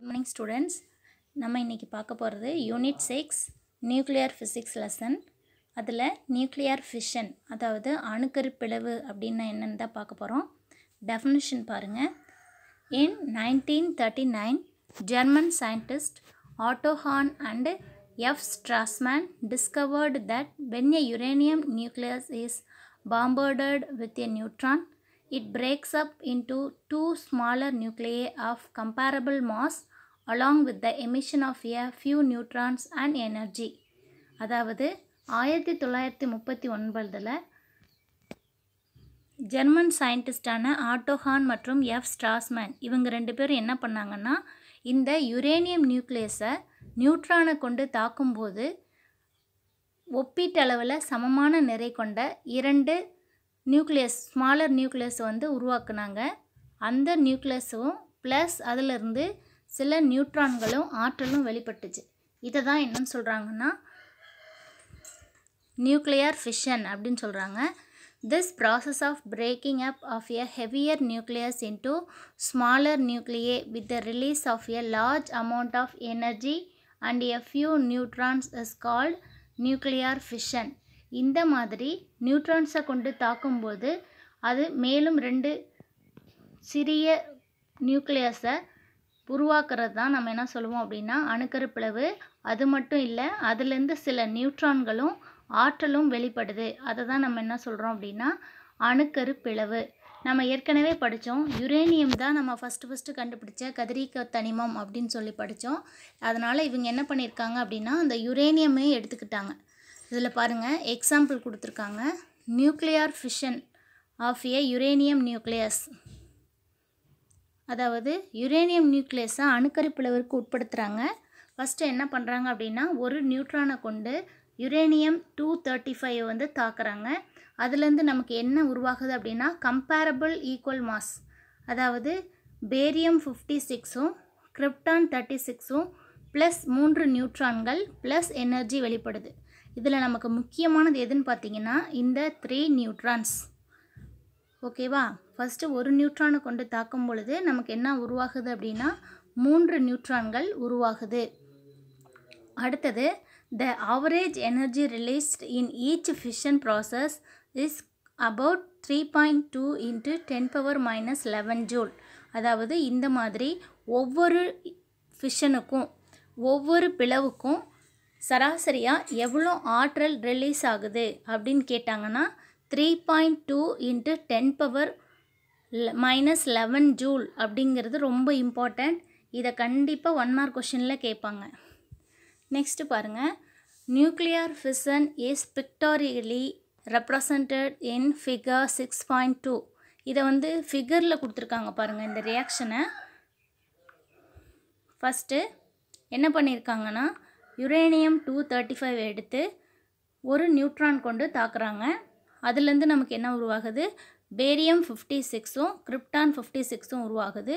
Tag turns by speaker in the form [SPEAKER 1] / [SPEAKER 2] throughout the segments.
[SPEAKER 1] Good morning students நம்ம இன்றைக்கி பார்க்க போகிறது unit six nuclear physics lesson அதில் நியூக்ளியர் ஃபிஷன் அதாவது அணுக்கரு பிளவு அப்படின்னா என்னென்னு தான் பார்க்க போகிறோம் டெஃபினிஷன் பாருங்கள் in nineteen thirty nine German scientist Otto Hahn and F Strassmann discovered that when a uranium nucleus is bombarded with a neutron it breaks up into two smaller nuclei of comparable mass along with the emission of a few neutrons and energy. அதாவது ஆயிரத்தி தொள்ளாயிரத்தி முப்பத்தி ஒன்பதில் German சயின்டிஸ்டான ஆட்டோஹான் மற்றும் F ஸ்ட்ராஸ்மேன் இவங்க ரெண்டு பேரும் என்ன பண்ணாங்கன்னா இந்த யுரேனியம் நியூக்ளியஸை நியூட்ரானை கொண்டு தாக்கும்போது ஒப்பீட்டளவில் சமமான நிறை கொண்ட இரண்டு நியூக்ளியஸ் ஸ்மாலர் நியூக்ளியஸ் வந்து உருவாக்குனாங்க. அந்த நியூக்ளியஸும் ப்ளஸ் அதிலிருந்து சில நியூட்ரான்களும் ஆற்றலும் வெளிப்பட்டுச்சு. இதை தான் என்னன்னு சொல்கிறாங்கன்னா நியூக்ளியர் ஃபிஷன் அப்படின்னு சொல்கிறாங்க this process of breaking up of a heavier nucleus into smaller nuclei with the release of a large amount of energy and a few neutrons is called nuclear fission இந்த மாதிரி நியூட்ரான்ஸை கொண்டு தாக்கும்போது அது மேலும் ரெண்டு சிறிய நியூக்ளியஸை உருவாக்குறது தான் நம்ம என்ன சொல்லுவோம் அப்படின்னா அணுக்கரு பிளவு அது மட்டும் இல்லை அதுலேருந்து சில நியூட்ரான்களும் ஆற்றலும் வெளிப்படுது. அதை தான் நம்ம என்ன சொல்கிறோம் அப்படின்னா அணுக்கரு பிளவு நம்ம ஏற்கனவே படித்தோம் யுரேனியம் தான் நம்ம ஃபஸ்ட்டு ஃபஸ்ட்டு கண்டுபிடிச்ச கதிரியக்க தனிமம் அப்படின்னு சொல்லி படித்தோம் அதனால் இவங்க என்ன பண்ணியிருக்காங்க அப்படின்னா அந்த யுரேனியமே எடுத்துக்கிட்டாங்க. இதில் பாருங்கள் எக்ஸாம்பிள் கொடுத்துருக்காங்க. Nuclear fission of a uranium nucleus அதாவது யுரேனியம் நியூக்ளியஸை அணுக்கரு பிளவிற்கு உட்படுத்துகிறாங்க ஃபஸ்ட்டு என்ன பண்ணுறாங்க அப்படின்னா ஒரு நியூட்ரானை கொண்டு யுரேனியம் டூ தேர்ட்டி ஃபைவ் வந்து தாக்குறாங்க. அதுலேருந்து நமக்கு என்ன உருவாகுது அப்படின்னா கம்பேரபிள் ஈக்குவல் மாஸ் அதாவது பேரியம் ஃபிஃப்டி சிக்ஸும் கிரிப்டான் தேர்ட்டி சிக்ஸும் ப்ளஸ் மூன்று நியூட்ரான்கள் ப்ளஸ் எனர்ஜி வெளிப்படுது. இதில் நமக்கு முக்கியமானது எதுன்னு பார்த்தீங்கன்னா இந்த த்ரீ நியூட்ரான்ஸ் ஓகேவா ஃபஸ்ட்டு ஒரு நியூட்ரானை கொண்டு தாக்கும் பொழுது நமக்கு என்ன உருவாகுது அப்படின்னா மூன்று நியூட்ரான்கள் உருவாகுது. அடுத்தது the average energy released in each fission process is about three point two into ten power minus eleven joule அதாவது இந்த மாதிரி ஒவ்வொரு ஃபிஷனுக்கும் ஒவ்வொரு பிளவுக்கும் சராசரியாக எவ்வளோ ஆற்றல் ரிலீஸ் ஆகுது அப்படின்னு கேட்டாங்கன்னா three point two into ten power minus eleven joule அப்படிங்கிறது ரொம்ப இம்பார்ட்டண்ட் இதை கண்டிப்பாக ஒன் மார்க் கொஷினில் கேட்பாங்க. நெக்ஸ்ட்டு பாருங்கள் nuclear fission is pictorially represented in figure six point two இதை வந்து ஃபிகரில் கொடுத்துருக்காங்க பாருங்கள் இந்த ரியாக்ஷனை ஃபஸ்ட்டு என்ன பண்ணியிருக்காங்கன்னா யுரேனியம் டூ தேர்ட்டி ஃபைவ் எடுத்து ஒரு நியூட்ரான் கொண்டு தாக்குறாங்க. அதுலேருந்து நமக்கு என்ன உருவாகுது? பேரியம் ஃபிஃப்டி சிக்ஸும் கிரிப்டான் ஃபிஃப்டி சிக்ஸும் உருவாகுது.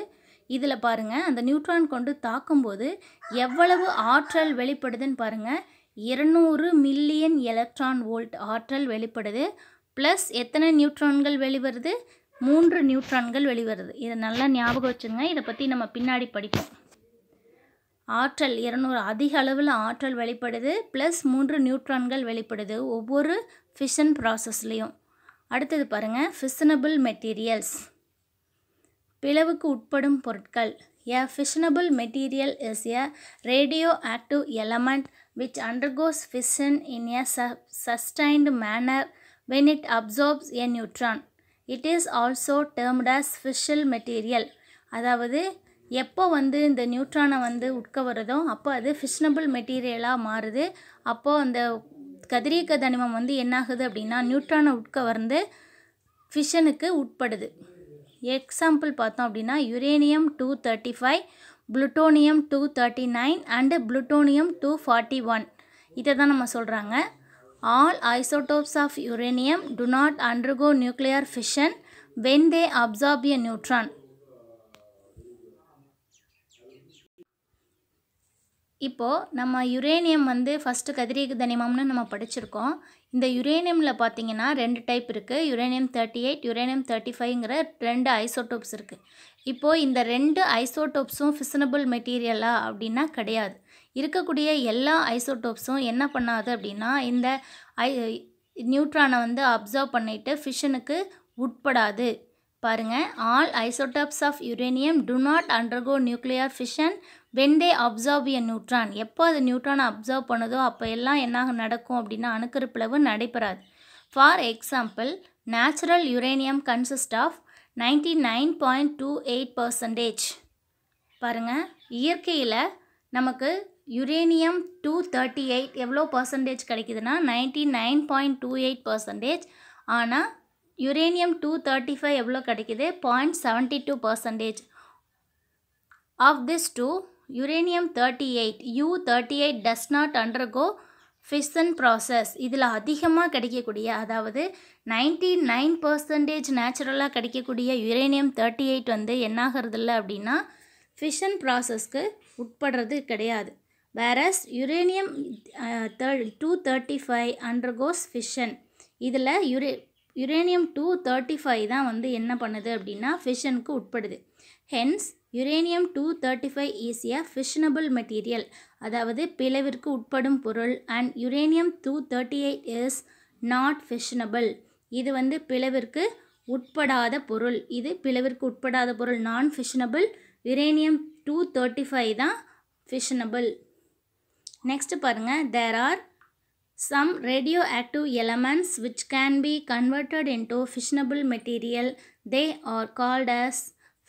[SPEAKER 1] இதில் பாருங்கள் அந்த நியூட்ரான் கொண்டு தாக்கும்போது எவ்வளவு ஆற்றல் வெளிப்படுதுன்னு பாருங்கள் இருநூறு மில்லியன் எலக்ட்ரான் வோல்ட் ஆற்றல் வெளிப்படுது. ப்ளஸ் எத்தனை நியூட்ரான்கள் வெளிவருது? மூன்று நியூட்ரான்கள் வெளிவருது. இதை நல்லா ஞாபகம் வச்சுங்க இதை பற்றி நம்ம பின்னாடி படிப்போம். ஆற்றல் இருநூறு அதிக அளவில் ஆற்றல் வெளிப்படுது ப்ளஸ் மூன்று நியூட்ரான்கள் வெளிப்படுது ஒவ்வொரு ஃபிஷன் ப்ராசஸ்லேயும் அடுத்தது பாருங்கள் ஃபிஷனபிள் மெட்டீரியல்ஸ் பிளவுக்கு உட்படும் பொருட்கள். A fissionable material is a radioactive element which undergoes fission in a sustained manner when it absorbs a neutron it is also termed as fissile material அதாவது எப்போ வந்து இந்த நியூட்ரானை வந்து உட்க வருதோ அப்போ அது ஃபிஷ்னபிள் மெட்டீரியலாக மாறுது. அப்போது அந்த கதிரியக்க தனிமம் வந்து என்னாகுது அப்படின்னா நியூட்ரானை உட்க வந்து ஃபிஷனுக்கு உட்படுது. எக்ஸாம்பிள் பார்த்தோம் அப்படின்னா uranium two thirty five plutonium two thirty nine and plutonium two forty one இதை தான் நம்ம சொல்கிறாங்க all isotopes of uranium do not undergo nuclear fission when they absorb a neutron இப்போது நம்ம யுரேனியம் வந்து ஃபஸ்ட்டு கதிரியக்க தனிமம்னு நம்ம படிச்சிருக்கோம். இந்த யுரேனியமில் பார்த்தீங்கன்னா ரெண்டு டைப் இருக்குது uranium thirty eight uranium thirty ஃபைவ்ங்கிற ரெண்டு ஐசோடோப்ஸ் இருக்குது இப்போது இந்த ரெண்டு ஐசோடோப்ஸும் ஃபிசனபிள் மெட்டீரியலா அப்படின்னா கிடையாது. இருக்கக்கூடிய எல்லா ஐசோடோப்ஸும் என்ன பண்ணாது அப்படின்னா இந்த ஐ நியூட்ரானை வந்து அப்சர்வ் பண்ணிவிட்டு ஃபிஷனுக்கு உட்படாது. பாருங்கள் all isotopes of uranium do not undergo nuclear fission when they observe a neutron எப்போ அது நியூட்ரானை அப்சர்வ் பண்ணுதோ அப்போ எல்லாம் என்ன நடக்கும் அப்படின்னா அணுக்கரு பிளவு நடைபெறாது. For example natural uranium consist of ninety nine point two eight percentage பாருங்கள் இயற்கையில் நமக்கு யுரேனியம் டூ தேர்ட்டி எயிட் எவ்வளோ பர்சன்டேஜ் கிடைக்குதுன்னா ninety nine point two eight percentage ஆனால் யுரேனியம் டூ தேர்ட்டி ஃபைவ் எவ்வளோ கிடைக்குது? Point seventy two percentage of this two uranium thirty eight U thirty eight does not undergo fission process இதில் அதிகமாக கிடைக்கக்கூடிய அதாவது ninety nine percentage நேச்சுரலாக கிடைக்கக்கூடிய uranium thirty eight வந்து என்னாகிறதில்ல அப்படின்னா ஃபிஷன் ப்ராசஸ்க்கு உட்படுறது கிடையாது. Whereas uranium two thirty five undergoes fission இதில் யுரே யுரேனியம் டூ தேர்ட்டி ஃபைவ் தான் வந்து என்ன பண்ணுது அப்படின்னா ஃபிஷனுக்கு உட்படுது. Hence uranium two thirty five is a fissionable material அதாவது பிளவிற்கு உட்படும் பொருள் and uranium two thirty eight is not fissionable இது வந்து பிளவிற்கு உட்படாத பொருள். இது பிளவிற்கு உட்படாத பொருள் non fissionable uranium two thirty five தான் ஃபிஷனபிள் நெக்ஸ்ட் பாருங்கள் there are some radioactive elements which can be converted into fissionable material they are called as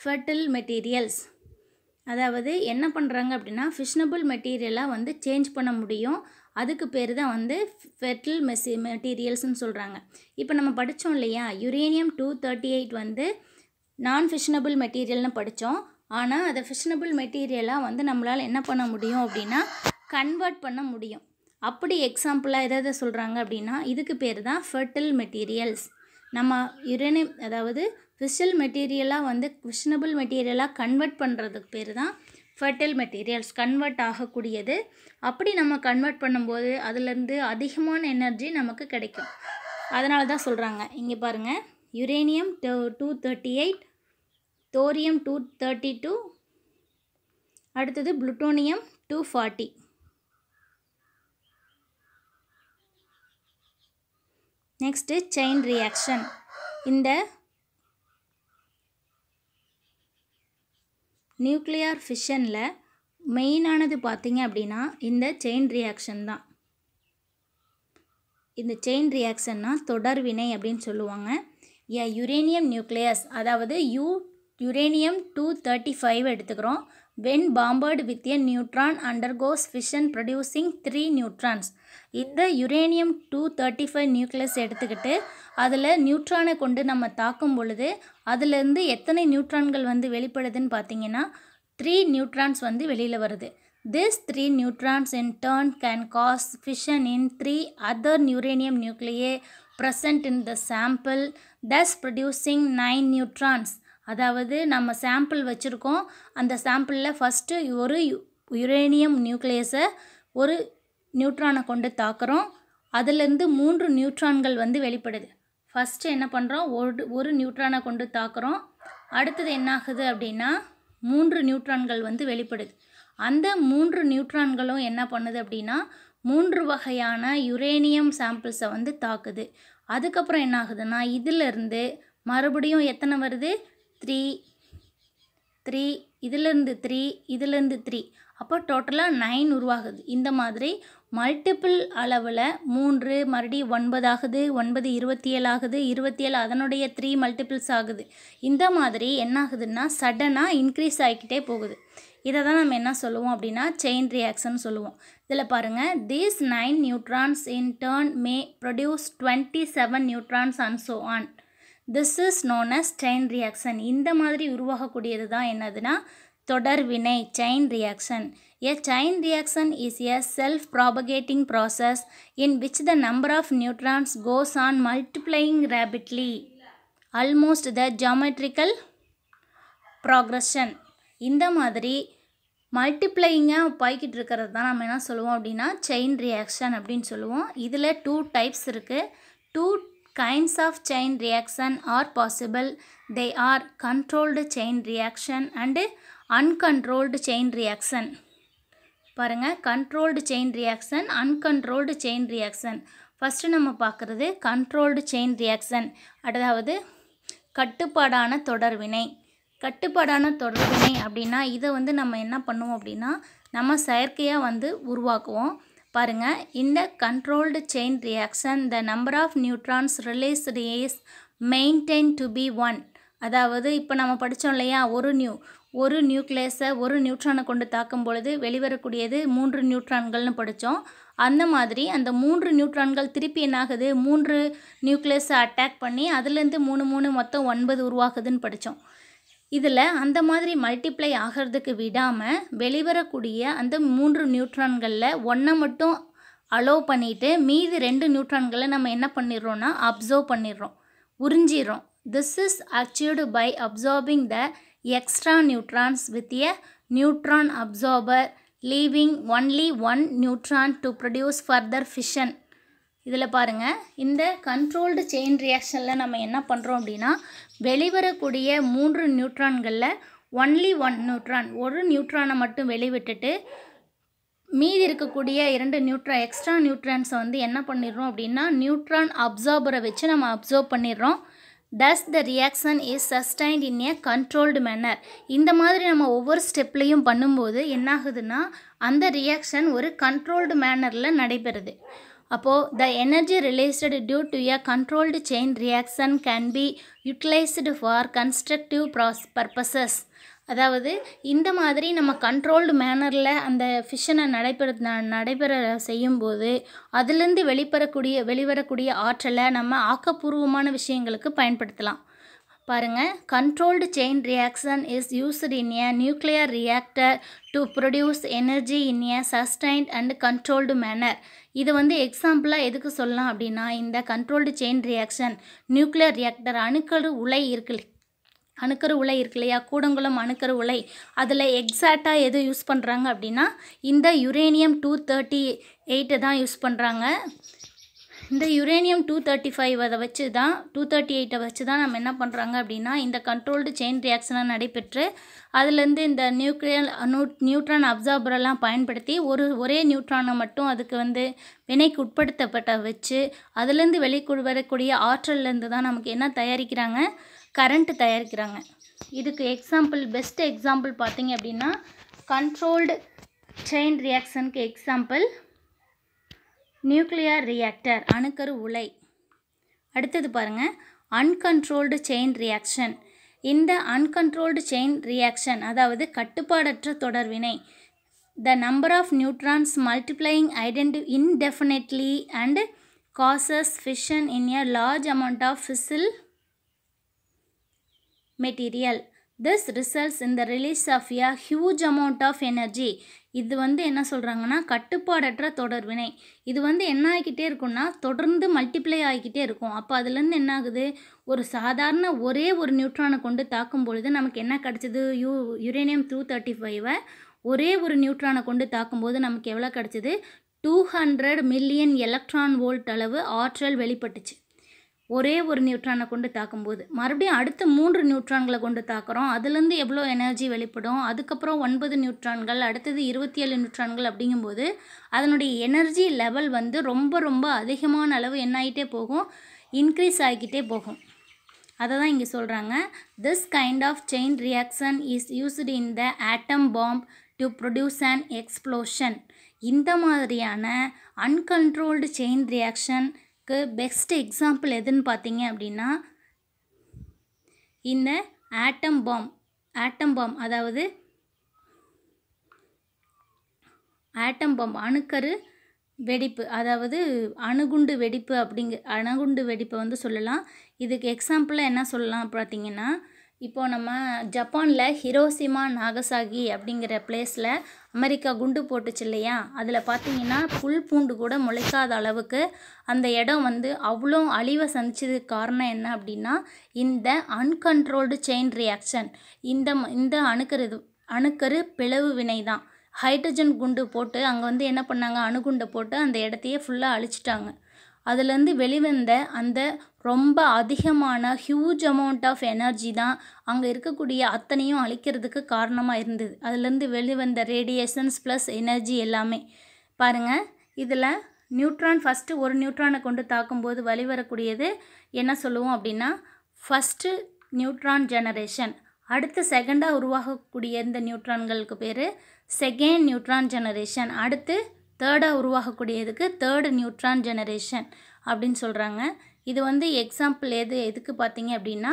[SPEAKER 1] fertile materials. அதாவது என்ன பண்ணுறாங்க அப்படின்னா ஃபிஷ்னபிள் மெட்டீரியலாக வந்து சேஞ்ச் பண்ண முடியும். அதுக்கு பேர் தான் வந்து ஃபெர்டில் மெசி மெட்டீரியல்ஸ்னு சொல்கிறாங்க இப்போ நம்ம படித்தோம் இல்லையா யுரேனியம் டூ தேர்ட்டி எயிட் வந்து நான் ஃபிஷ்னபிள் மெட்டீரியல்னு படித்தோம் ஆனால் அதை ஃபிஷ்னபிள் மெட்டீரியலாக வந்து நம்மளால் என்ன பண்ண முடியும் அப்படின்னா கன்வெர்ட் பண்ண முடியும். அப்படி எக்ஸாம்பிளாக எதை எதை சொல்கிறாங்க அப்படின்னா இதுக்கு பேர் தான் ஃபர்டில் மெட்டீரியல்ஸ் நம்ம யுரேனியம் அதாவது ஃபிஷல் மெட்டீரியலாக வந்து விஷனபிள் மெட்டீரியலாக கன்வெர்ட் பண்ணுறதுக்கு பேர் தான் ஃபெர்டில் மெட்டீரியல்ஸ் கன்வெர்ட் ஆகக்கூடியது. அப்படி நம்ம கன்வெர்ட் பண்ணும்போது அதுலேருந்து அதிகமான எனர்ஜி நமக்கு கிடைக்கும். அதனால தான் சொல்கிறாங்க இங்கே பாருங்கள் uranium two two thirty eight thorium two thirty two அடுத்தது plutonium two forty next chain reaction இந்த நியூக்ளியார் ஃபிஷனில் மெயினானது பார்த்திங்க அப்படின்னா இந்த செயின் ரியாக்ஷன் தான். இந்த செயின் ரியாக்ஷன்னா தொடர்வினை அப்படின்னு சொல்லுவாங்க. ஏ யுரேனியம் நியூக்ளியஸ் அதாவது U uranium two thirty five எடுத்துக்கிறோம். When bombarded with a neutron undergoes fission producing three neutrons இந்த uranium two thirty five nucleus எடுத்துக்கிட்டு அதில் நியூட்ரானை கொண்டு நம்ம தாக்கும் பொழுது அதுலேருந்து எத்தனை நியூட்ரான்கள் வந்து வெளிப்படுதுன்னு பார்த்தீங்கன்னா த்ரீ நியூட்ரான்ஸ் வந்து வெளியில் வருது. This three neutrons in turn can cause fission in three other uranium nuclei present in the sample thus producing nine neutrons அதாவது நம்ம சாம்பிள் வச்சுருக்கோம். அந்த சாம்பிளில் ஃபஸ்ட்டு ஒரு யுரேனியம் நியூக்ளியஸை ஒரு நியூட்ரானை கொண்டு தாக்குறோம். அதுலேருந்து மூன்று நியூட்ரான்கள் வந்து வெளிப்படுது. ஃபஸ்ட்டு என்ன பண்ணுறோம் ஒரு ஒரு நியூட்ரானை கொண்டு தாக்குறோம். அடுத்தது என்னாகுது அப்படின்னா மூன்று நியூட்ரான்கள் வந்து வெளிப்படுது. அந்த மூன்று நியூட்ரான்களும் என்ன பண்ணுது அப்படின்னா மூன்று வகையான யுரேனியம் சாம்பிள்ஸை வந்து தாக்குது. அதுக்கப்புறம் என்ன ஆகுதுன்னா இதிலிருந்து மறுபடியும் எத்தனை வருது? த்ரீ த்ரீ இதிலேருந்து த்ரீ இதிலேருந்து த்ரீ. அப்போ டோட்டலாக நைன் உருவாகுது. இந்த மாதிரி மல்டிபிள் அளவில் மூன்று மறுபடியும் ஒன்பது ஆகுது ஒன்பது இருபத்தி ஏழு ஆகுது இருபத்தி ஏழு அதனுடைய த்ரீ மல்டிபிள்ஸ் ஆகுது. இந்த மாதிரி என்ன ஆகுதுன்னா சடனாக இன்க்ரீஸ் ஆகிக்கிட்டே போகுது. இதை தான் நம்ம என்ன சொல்லுவோம் அப்படின்னா செயின் ரியாக்ஷன் சொல்லுவோம். இதில் பாருங்கள் these nine neutrons in turn may produce twenty seven neutrons and so on this is known as chain reaction இந்த மாதிரி உருவாகக்கூடியது தான் என்னதுன்னா தொடர்வினை chain reaction a chain reaction is a self propagating process in which the number of neutrons goes on multiplying rapidly almost the geometrical progression இந்த மாதிரி மல்டிப்ளையிங்காக போய்கிட்டு இருக்கிறது தான் நம்ம என்ன சொல்லுவோம் அப்படின்னா செயின் ரியாக்ஷன் அப்படின்னு சொல்லுவோம். இதில் டூ டைப்ஸ் இருக்குது two kinds of chain reaction are possible. They are controlled chain reaction and uncontrolled chain reaction பாருங்கள் controlled chain reaction uncontrolled chain reaction first நம்ம பார்க்குறது கண்ட்ரோல்டு செயின் ரியாக்ஷன் அதாவது கட்டுப்பாடான தொடர்வினை கட்டுப்பாடான தொடர்வினை அப்படின்னா இதை வந்து நம்ம என்ன பண்ணுவோம் அப்படின்னா நம்ம செயற்கையாக வந்து உருவாக்குவோம். பாருங்கள் இந்த controlled chain reaction the number of neutrons release is maintain to be one அதாவது இப்போ நம்ம படித்தோம் இல்லையா ஒரு நியூ ஒரு நியூக்ளியஸை ஒரு நியூட்ரானை கொண்டு தாக்கும் பொழுது வெளிவரக்கூடியது மூன்று நியூட்ரான்கள்னு படித்தோம் அந்த மாதிரி அந்த மூன்று நியூட்ரான்கள் திருப்பி என்னாகுது? மூன்று நியூக்ளியஸை அட்டாக் பண்ணி அதுலேருந்து மூணு மூணு மொத்தம் ஒன்பது உருவாகுதுன்னு படித்தோம் இதில் அந்த மாதிரி மல்டிப்ளை ஆகிறதுக்கு விடாமல் வெளிவரக்கூடிய அந்த மூன்று நியூட்ரான்களில் ஒன்றை மட்டும் அலோவ் பண்ணிவிட்டு மீதி ரெண்டு நியூட்ரான்களை நம்ம என்ன பண்ணிடுறோன்னா அப்சர்வ் பண்ணிடுறோம். உறிஞ்சிடுறோம். This is achieved by absorbing the extra neutrons with a neutron absorber leaving only one neutron to produce further fission இதில் பாருங்கள் இந்த கண்ட்ரோல்டு செயின் ரியாக்ஷனில் நம்ம என்ன பண்ணுறோம் அப்படின்னா வெளிவரக்கூடிய மூன்று நியூட்ரான்களில் ஒன்லி ஒன் நியூட்ரான் ஒரு நியூட்ரானை மட்டும் வெளிவிட்டுட்டு மீதி இருக்கக்கூடிய இரண்டு நியூட்ரா எக்ஸ்ட்ரா நியூட்ரான்ஸை வந்து என்ன பண்ணிடுறோம் அப்படின்னா நியூட்ரான் அப்சார்பரை வச்சு நம்ம அப்சர்வ் பண்ணிடுறோம். Thus the reaction is sustained in a controlled manner இந்த மாதிரி நம்ம ஒவ்வொரு ஸ்டெப்லேயும் பண்ணும்போது என்னாகுதுன்னா அந்த ரியாக்ஷன் ஒரு கண்ட்ரோல்டு மேனரில் நடைபெறுது. அப்போது the energy released due to a controlled chain reaction can be utilised for constructive pros purposes அதாவது இந்த மாதிரி நம்ம கண்ட்ரோல்டு மேனரில் அந்த ஃபிஷனை நடைபெற நடைபெற செய்யும்போது அதுலேருந்து வெளிப்படக்கூடிய வெளிவரக்கூடிய ஆற்றலை நம்ம ஆக்கப்பூர்வமான விஷயங்களுக்கு பயன்படுத்தலாம். பாருங்கள் controlled chain reaction is used in a nuclear reactor to produce energy in a sustained and controlled manner இது வந்து எக்ஸாம்பிளாக எதுக்கு சொல்லலாம் அப்படின்னா இந்த controlled chain reaction nuclear reactor அணுக்கரு உலை இருக்கு அணுக்கரு உலை இருக்கு இல்லையா? கூடங்குளம் அணுக்கரு உலை. அதில் எக்ஸாக்டாக எது யூஸ் பண்ணுறாங்க அப்படின்னா இந்த யுரேனியம் டூ தேர்ட்டி எயிட்டை தான் யூஸ் பண்ணுறாங்க இந்த யுரேனியம் டூ தேர்ட்டி ஃபைவ் அதை வச்சு தான் டூ தேர்ட்டி எயிட்டை வச்சு தான் நம்ம என்ன பண்ணுறாங்க அப்படின்னா இந்த கண்ட்ரோல்டு செயின் ரியாக்ஷனாக நடைபெற்று அதுலேருந்து இந்த நியூக்ளியர் நியூ நியூட்ரான் அப்சார்பரெல்லாம் பயன்படுத்தி ஒரு ஒரே நியூட்ரானை மட்டும் அதுக்கு வந்து வினைக்கு உட்படுத்தப்பட்ட வச்சு அதுலேருந்து வெளிக்கு வரக்கூடிய ஆற்றல்லேருந்து தான் நமக்கு என்ன தயாரிக்கிறாங்க? கரண்ட்டு தயாரிக்கிறாங்க. இதுக்கு எக்ஸாம்பிள் பெஸ்ட் எக்ஸாம்பிள் பார்த்தீங்க அப்படின்னா கண்ட்ரோல்டு செயின் ரியாக்ஷனுக்கு எக்ஸாம்பிள் நியூக்ளியர் ரியாக்டர் அணுக்கரு உலை. அடுத்தது பாருங்கள் அன்கண்ட்ரோல்டு செயின் ரியாக்ஷன். இந்த அன்கண்ட்ரோல்டு செயின் ரியாக்ஷன் அதாவது கட்டுப்பாடற்ற தொடர்வினை the number of neutrons multiplying identity indefinitely and causes fission in a large amount of fissile material this results இந்த release of a huge amount of energy இது வந்து என்ன சொல்கிறாங்கன்னா கட்டுப்பாடற்ற தொடர்வினை இது வந்து என்ன ஆகிக்கிட்டே இருக்கும்னா தொடர்ந்து மல்டிப்ளை ஆகிக்கிட்டே இருக்கும். அப்போ அதுலேருந்து என்ன ஆகுது? ஒரு சாதாரண ஒரே ஒரு நியூட்ரானை கொண்டு தாக்கும் பொழுது நமக்கு என்ன கிடச்சிது? யூ யுரேனியம் டூ தேர்ட்டி ஃபைவை ஒரே ஒரு நியூட்ரானை கொண்டு தாக்கும்போது நமக்கு எவ்வளோ கிடச்சிது? Two hundred million electron volt அளவு ஆற்றல் வெளிப்பட்டுச்சு. ஒரே ஒரு நியூட்ரானை கொண்டு தாக்கும்போது மறுபடியும் அடுத்த மூன்று நியூட்ரான்களை கொண்டு தாக்குறோம். அதுலேருந்து எவ்வளோ எனர்ஜி வெளிப்படும்? அதுக்கப்புறம் ஒன்பது நியூட்ரான்கள் அடுத்தது இருபத்தி ஏழு நியூட்ரான்கள் அப்படிங்கும்போது அதனுடைய எனர்ஜி லெவல் வந்து ரொம்ப ரொம்ப அதிகமான அளவு என்ன ஆகிட்டே போகும்? இன்க்ரீஸ் ஆகிக்கிட்டே போகும். அதை தான் இங்கே சொல்கிறாங்க this kind of chain reaction is used in the atom bomb to produce and explosion இந்த மாதிரியான அன்கண்ட்ரோல்டு செயின் ரியாக்ஷன் இதுக்கு பெஸ்ட் எக்ஸாம்பிள் எதுன்னு பார்த்தீங்க அப்படின்னா இந்த ஆட்டம் பாம் ஆட்டம் பாம் அதாவது ஆட்டம் பாம் அணுக்கரு வெடிப்பு அதாவது அணுகுண்டு வெடிப்பு அப்படிங்க அணுகுண்டு வெடிப்பை வந்து சொல்லலாம். இதுக்கு எக்ஸாம்பிளாக என்ன சொல்லலாம் பார்த்தீங்கன்னா இப்போது நம்ம ஜப்பானில் ஹிரோசிமா நாகசாகி அப்படிங்கிற பிளேஸில் அமெரிக்கா குண்டு போட்டுச்சு இல்லையா? அதில் பார்த்தீங்கன்னா புல் பூண்டு கூட முளைக்காத அளவுக்கு அந்த இடம் வந்து அவ்வளோ அழிவை சந்திச்சதுக்கு காரணம் என்ன அப்படின்னா இந்த அன்கண்ட்ரோல்டு செயின் ரியாக்ஷன் இந்த இந்த அணுக்கரு இது அணுக்கரு பிளவு வினை தான். ஹைட்ரஜன் குண்டு போட்டு அங்கே வந்து என்ன பண்ணாங்க? அணுகுண்டை போட்டு அந்த இடத்தையே ஃபுல்லாக அழிச்சிட்டாங்க. அதுலேருந்து வெளிவந்த அந்த ரொம்ப அதிகமான ஹியூஜ் அமௌண்ட் ஆஃப் எனர்ஜி தான் அங்கே இருக்கக்கூடிய அத்தனையும் அழிக்கிறதுக்கு காரணமாக இருந்தது. அதுலேருந்து வெளிவந்த ரேடியேஷன்ஸ் ப்ளஸ் எனர்ஜி எல்லாமே. பாருங்கள் இதில் நியூட்ரான் ஃபஸ்ட்டு ஒரு நியூட்ரானை கொண்டு தாக்கும்போது வழிவரக்கூடியது என்ன சொல்லுவோம் அப்படின்னா ஃபஸ்ட்டு நியூட்ரான் ஜெனரேஷன் அடுத்து செகண்டாக உருவாகக்கூடிய இந்த நியூட்ரான்களுக்கு பேர் செகண்ட் நியூட்ரான் ஜெனரேஷன் அடுத்து தேர்டாக உருவாகக்கூடியதுக்கு தேர்டு நியூட்ரான் ஜெனரேஷன் அப்படின்னு சொல்கிறாங்க இது வந்து எக்ஸாம்பிள் எது எதுக்கு பார்த்தீங்க அப்படின்னா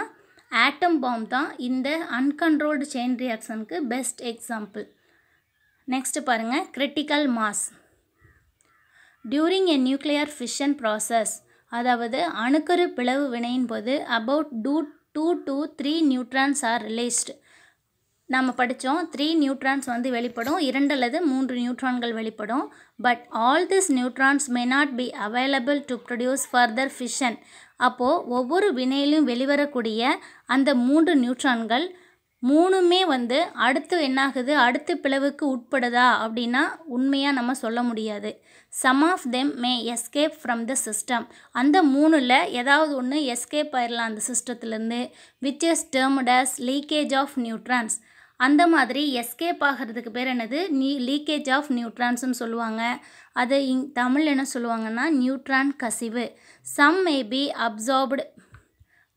[SPEAKER 1] ஆட்டம் பாம் தான் இந்த அன்கண்ட்ரோல்டு செயின் ரியாக்ஷனுக்கு பெஸ்ட் எக்ஸாம்பிள் நெக்ஸ்ட் பாருங்கள் critical mass during a nuclear fission process அதாவது அணுக்கரு பிளவு வினையின் போது about two two to three neutrons are released நம்ம படித்தோம் த்ரீ நியூட்ரான்ஸ் வந்து வெளிப்படும் இரண்டு அல்லது மூன்று நியூட்ரான்கள் வெளிப்படும். But all this neutrons may not be available to produce further fission அப்போது ஒவ்வொரு வினையிலும் வெளிவரக்கூடிய அந்த மூன்று நியூட்ரான்கள் மூணுமே வந்து அடுத்து என்னாகுது? அடுத்த பிளவுக்கு உட்படுதா? அப்படின்னா உண்மையாக நம்ம சொல்ல முடியாது. Some of them may escape from the system அந்த மூணில் ஏதாவது ஒன்று எஸ்கேப் ஆயிடலாம் அந்த சிஸ்டத்துலேருந்து which is termed as leakage of neutrons அந்த மாதிரி எஸ்கேப் ஆகிறதுக்கு பேர் என்னது? நீ லீக்கேஜ் ஆஃப் நியூட்ரான்ஸ்னு சொல்லுவாங்க. அது இங் தமிழ் என்ன சொல்லுவாங்கன்னா நியூட்ரான் கசிவு. Some may be absorbed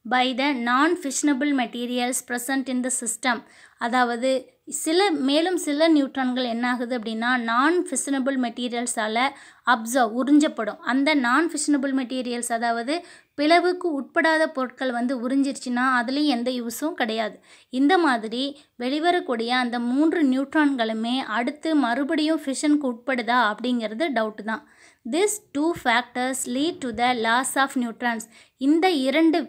[SPEAKER 1] by the non fissionable materials present in the system அதாவது சில மேலும் சில நியூட்ரான்கள் என்ன ஆகுது அப்படின்னா நான் ஃபிஷனபிள் மெட்டீரியல்ஸால் அப்சர்வ் உறிஞ்சப்படும். அந்த நான் ஃபிஷனபிள் மெட்டீரியல்ஸ் அதாவது பிளவுக்கு உட்படாத பொருட்கள் வந்து உறிஞ்சிருச்சுன்னா அதுலேயும் எந்த யூஸும் கிடையாது. இந்த மாதிரி வெளிவரக்கூடிய அந்த மூன்று நியூட்ரான்களுமே அடுத்து மறுபடியும் ஃபிஷனுக்கு உட்படுதா அப்படிங்கிறது டவுட்டு தான். This two factors lead to the loss of neutrons இந்த இரண்டு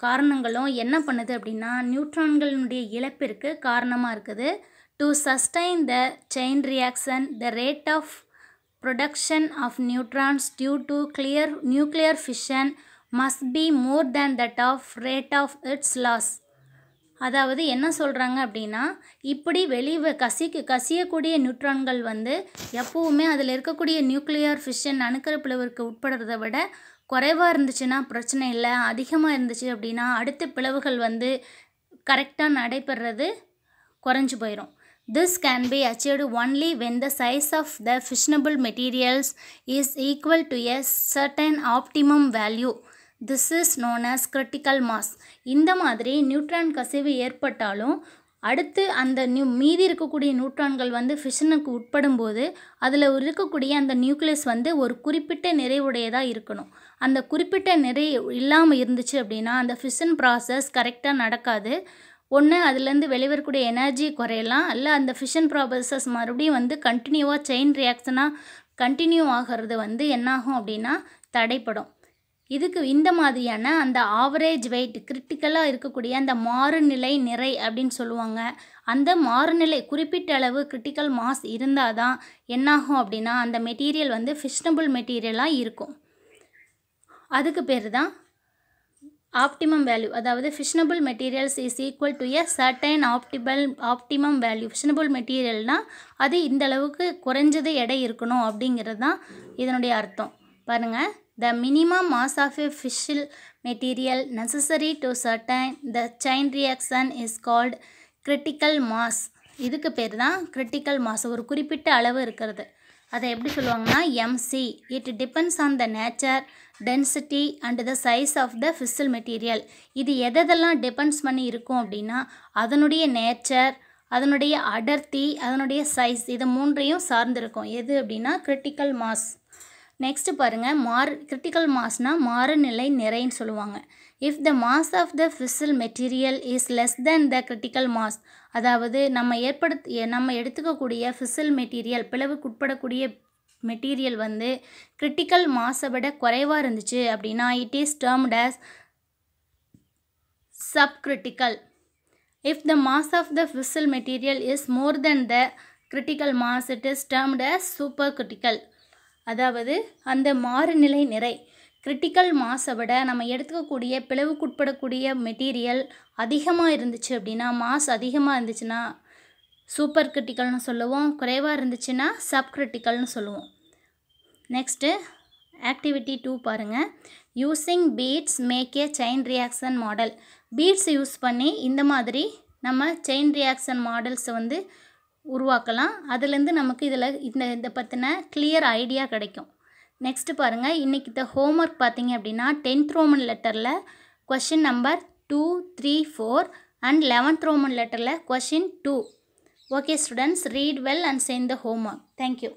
[SPEAKER 1] காரணங்களும் என்ன பண்ணுது அப்படின்னா நியூட்ரான்களினுடைய இழப்பிற்கு காரணமாக இருக்குது. To sustain the chain reaction the rate of production of neutrons due to clear nuclear fission must be more than that of rate of its loss அதாவது என்ன சொல்கிறாங்க அப்படின்னா இப்படி வெளி கசிக்கு கசியக்கூடிய நியூட்ரான்கள் வந்து எப்போவுமே அதில் இருக்கக்கூடிய நியூக்ளியர் ஃபிஷன் அணுக்கரு பிளவிற்கு உட்படுறதை விட குறைவாக இருந்துச்சுன்னா பிரச்சனை இல்லை அதிகமாக இருந்துச்சு அப்படின்னா அடுத்த பிளவுகள் வந்து கரெக்டாக நடைபெறது குறைஞ்சி போயிடும் this can be achieved only when the size of the fissionable materials is equal to a certain optimum value this is known as critical mass இந்த மாதிரி நியூட்ரான் கசிவு ஏற்பட்டாலும் அடுத்து அந்த நியூ மீதி இருக்கக்கூடிய நியூட்ரான்கள் வந்து ஃபிஷனுக்கு உட்படும் போது அதில் இருக்கக்கூடிய அந்த நியூக்ளியஸ் வந்து ஒரு குறிப்பிட்ட நிறைவுடையதாக இருக்கணும். அந்த குறிப்பிட்ட நிறை இல்லாமல் இருந்துச்சு அப்படின்னா அந்த ஃபிஷன் ப்ராசஸ் கரெக்டாக நடக்காது. ஒன்று அதுலேருந்து வெளிவரக்கூடிய எனர்ஜி குறையலாம். இல்லை அந்த ஃபிஷன் ப்ராசஸ் மறுபடியும் வந்து கண்டினியூவாக செயின் ரியாக்ஷனாக கண்டினியூ ஆகிறது வந்து என்னாகும் அப்படின்னா தடைப்படும். இதுக்கு இந்த மாதிரியான அந்த ஆவரேஜ் வெயிட் கிரிட்டிக்கலாக இருக்கக்கூடிய அந்த மாறுநிலை நிறை அப்படின்னு சொல்லுவாங்க. அந்த மாறுநிலை குறிப்பிட்ட அளவு கிரிட்டிக்கல் மாஸ் இருந்தால் தான் என்னாகும் அப்படின்னா அந்த மெட்டீரியல் வந்து ஃபிஷ்னபிள் மெட்டீரியலாக இருக்கும். அதுக்கு பேர் தான் ஆப்டிமம் வேல்யூ அதாவது fissionable materials is equal to a certain optimal optimum value fissionable மெட்டீரியல்னால் அது இந்த அளவுக்கு குறைஞ்சது எடை இருக்கணும் அப்படிங்கிறது தான் இதனுடைய அர்த்தம். பாருங்கள் the minimum mass of a fissile material necessary to sustain the chain reaction is called critical mass இதுக்கு பேர் தான் கிரிட்டிக்கல் மாஸ் ஒரு குறிப்பிட்ட அளவு இருக்கிறது. அதை எப்படி சொல்லுவாங்கன்னா MC it depends on the nature density and the size of the fissile material இது எதெல்லாம் டிபெண்ட்ஸ் பண்ணி இருக்கும் அப்படின்னா அதனுடைய நேச்சர் அதனுடைய அடர்த்தி அதனுடைய சைஸ் இது மூன்றையும் சார்ந்திருக்கும். எது அப்படின்னா கிரிட்டிக்கல் மாஸ் நெக்ஸ்ட்டு பாருங்கள் மாறு கிரிட்டிக்கல் மாஸ்னால் மாறுநிலை நிறைன்னு சொல்லுவாங்க. If the mass of the fissile material is less than the critical mass அதாவது நம்ம ஏற்படுத்தி நம்ம எடுத்துக்கக்கூடிய ஃபிசில் மெட்டீரியல் பிளவுக்குட்படக்கூடிய மெட்டீரியல் வந்து கிரிட்டிக்கல் மாஸை விட குறைவாக இருந்துச்சு அப்படின்னா it is termed critical if the mass of the the material is more than the critical mass it is termed as super critical அதாவது அந்த மாறுநிலை நிறை கிரிட்டிக்கல் மாஸை விட நம்ம எடுத்துக்கக்கூடிய பிளவுக்குட்படக்கூடிய மெட்டீரியல் அதிகமாக இருந்துச்சு அப்படின்னா மாஸ் அதிகமாக இருந்துச்சுன்னா சூப்பர் கிரிட்டிக்கல்னு சொல்லுவோம். குறைவாக இருந்துச்சுன்னா சப் கிரிட்டிக்கல்னு சொல்லுவோம். நெக்ஸ்ட்டு ஆக்டிவிட்டி டூ பாருங்கள் using beads make a chain reaction model beads use பண்ணி இந்த மாதிரி நம்ம செயின் ரியாக்ஷன் மாடல்ஸை வந்து உருவாக்கலாம். அதுலேருந்து நமக்கு இதில் இந்த இதை பற்றின கிளியர் ஐடியா கிடைக்கும். நெக்ஸ்ட்டு பாருங்கள் இன்றைக்கி இந்த ஹோம்ஒர்க் பார்த்தீங்க அப்படின்னா டென்த் ரோமன் லெட்டரில் question number two three four and eleventh Roman லெட்டரில் question two okay students read well and send the homework thank you